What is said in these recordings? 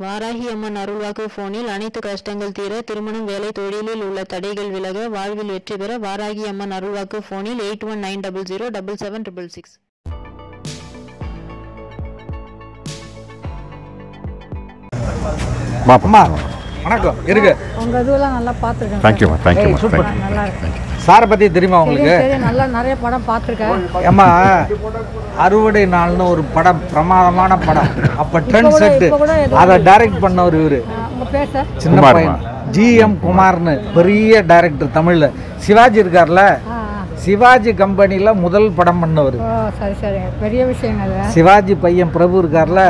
வாராகி அம்மன் அருள்வாக்கு போனில் அனைத்து கஷ்டங்கள் தீர திருமணம் வேலை தொழிலில் உள்ள தடைகள் விலக வாழ்வில் வெற்றி பெற வாராகி அம்மன் அருள்வாக்கு போனில் eight one nine double zero double seven triple six அம்மா வணக்கம் இருக்கு. உங்க இதுவெல்லாம் நல்லா பார்த்துருக்கேன் தேங்க்யூம்மா ஏய், சூப்பர். நல்லா இருக்கு. சாரை பத்தி தெரியுமா உங்களுக்கு? நல்லா நிறைய படம் பார்த்துருக்கேன். ஏம்மா அறுவடை நாள்னு ஒரு படம் பிரமாதமான படம். அப்ப ட்ரெண்ட் செட்டு அதை டைரக்ட் பண்ணவர் இவரு. உங்க பேர் சார்? சின்ன. பையன். ஜி எம் குமார்னு பெரிய டைரக்டர் தமிழ்ல. சிவாஜி இருக்கார்ல. சிவாஜி கம்பெனில முதல் படம் பண்ணவர். பெரிய அது சிவாஜி பையன் பிரபு இருக்கார்ல?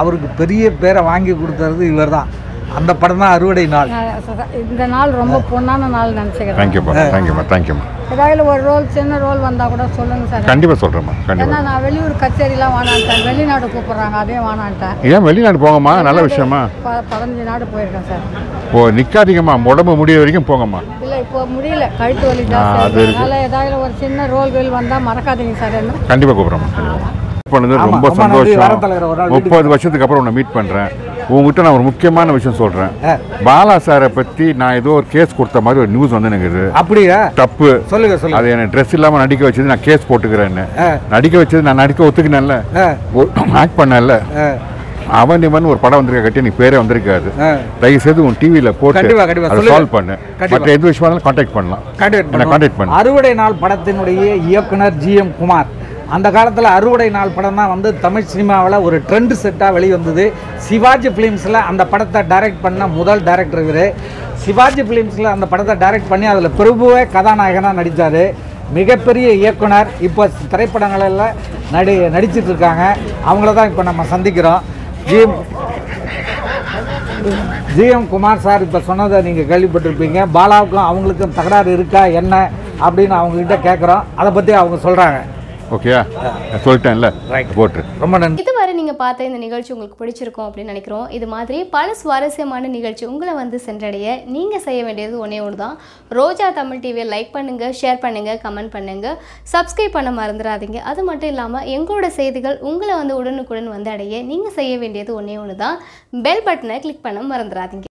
அவருக்கு பெரிய பேரை வாங்கி கொடுத்தது இவர்தான். அந்த படம் தான் அறுவடை நாள். இந்த நாள் ரொம்ப பொண்ணான நாள் நினச்சிக்கிறேன். தேங்க்யூப்பா தேங்க்யூம்மா தேங்க்யூம்மா ஏதாவது ஒரு ரோல் சின்ன ரோல் வந்தால் கூட சொல்லுங்க சார். கண்டிப்பாக சொல்கிறேம்மா கண்டிப்பாக நான் வெளியூர் கச்சேரிலாம் வேணான்ட்டேன் வெளிநாடு கூப்பிட்றாங்க அதையும் வேணான்ட்டேன் ஏன் வெளிநாடு போங்கம்மா? நல்ல விஷயமா? பதினஞ்சு நாடு போயிருக்கேன் சார். ஓ நிற்காதீங்கம்மா உடம்பு முடிய வரைக்கும் போங்கம்மா. இல்லை இப்போ முடியல. கழுத்து வலி அது இருக்கு. அதனால ஏதாவது ஒரு சின்ன ரோல் வீல் வந்தால் மறக்காதீங்க சார். என்ன கண்டிப்பாக கூப்பிட்றோம்மா பண்ணது ரொம்ப சந்தோஷம். முப்பது வருஷத்துக்கு அப்புறம் உன்னை மீட் பண்ணுறேன் உங்ககிட்ட நான் ஒரு முக்கியமான விஷயம் சொல்கிறேன். பாலா சாரை பற்றி நான் ஏதோ ஒரு கேஸ் கொடுத்த மாதிரி ஒரு நியூஸ் வந்து எனக்கு இது. அப்படியா? தப்பு. சொல்லுங்க சொல்லுங்க. அது என்ன ட்ரெஸ் இல்லாமல் நடிக்க வச்சது நான் கேஸ் போட்டுக்கிறேன்னு. நடிக்க வச்சது நான் நடிக்க ஒத்துக்கினேன்ல. ஆக்ட் பண்ணல அவன் இவன் ஒரு படம் வந்திருக்க கட்டி நீ பேரே வந்திருக்காது. தயவு செய்து உன் டிவியில் போட்டு. அதை. சால்வ் பண்ணு. மற்ற எது விஷயமா இருந்தாலும் காண்டாக்ட் பண்ணலாம். கான்டாக்ட் என்ன பண்ணுவோம். கான்டாக்ட் பண்ணு. அறுவடை நாள் படத்தினுடைய இயக்குனர் ஜி எம் குமார். அந்த காலத்தில் அறுவடை நாள் படம் தான் வந்து தமிழ் சினிமாவில் ஒரு ட்ரெண்ட் செட்டாக வெளிவந்தது. சிவாஜி ஃபிலிம்ஸில் அந்த படத்தை டைரக்ட் பண்ண முதல் டைரக்டர் இவர். சிவாஜி ஃபிலிம்ஸில் அந்த படத்தை டைரக்ட் பண்ணி அதில் பிரபுவே கதாநாயகனாக நடித்தார் மிகப்பெரிய இயக்குனர். இப்போ திரைப்படங்களில் நடி நடிச்சிட்ருக்காங்க. அவங்கள தான் இப்போ நம்ம சந்திக்கிறோம். G M GM Kumar sir இப்போ சொன்னதை நீங்கள் கேள்விப்பட்டிருப்பீங்க. பாலாவுக்கும் அவங்களுக்கும் தகராறு இருக்கா என்ன அப்படின்னு அவங்ககிட்ட கேட்குறோம் அதை பற்றி அவங்க சொல்கிறாங்க ஓகேயா? நான் சொல்லிட்டேன்ல. Right. போட்டுரு. ரொம்ப நன்றி. இதுவரை நீங்கள் பார்த்த இந்த நிகழ்ச்சி உங்களுக்கு பிடிச்சிருக்கும் அப்படின்னு நினைக்கிறோம். இது மாதிரி பல சுவாரஸ்யமான நிகழ்ச்சி உங்களை வந்து சென்றடைய நீங்கள் செய்ய வேண்டியது ஒன்றே ஒன்று தான் ரோஜா தமிழ் டிவியை லைக் பண்ணுங்கள் ஷேர் பண்ணுங்கள் கமெண்ட் பண்ணுங்கள் சப்ஸ்கிரைப் பண்ண மறந்துடாதீங்க. அது மட்டும் இல்லாமல் எங்களோட செய்திகள் உங்களை வந்து உடனுக்குடன் வந்து அடைய நீங்கள் செய்ய வேண்டியது ஒன்றே ஒன்று தான் பெல் பட்டனை கிளிக் பண்ண மறந்துடாதீங்க.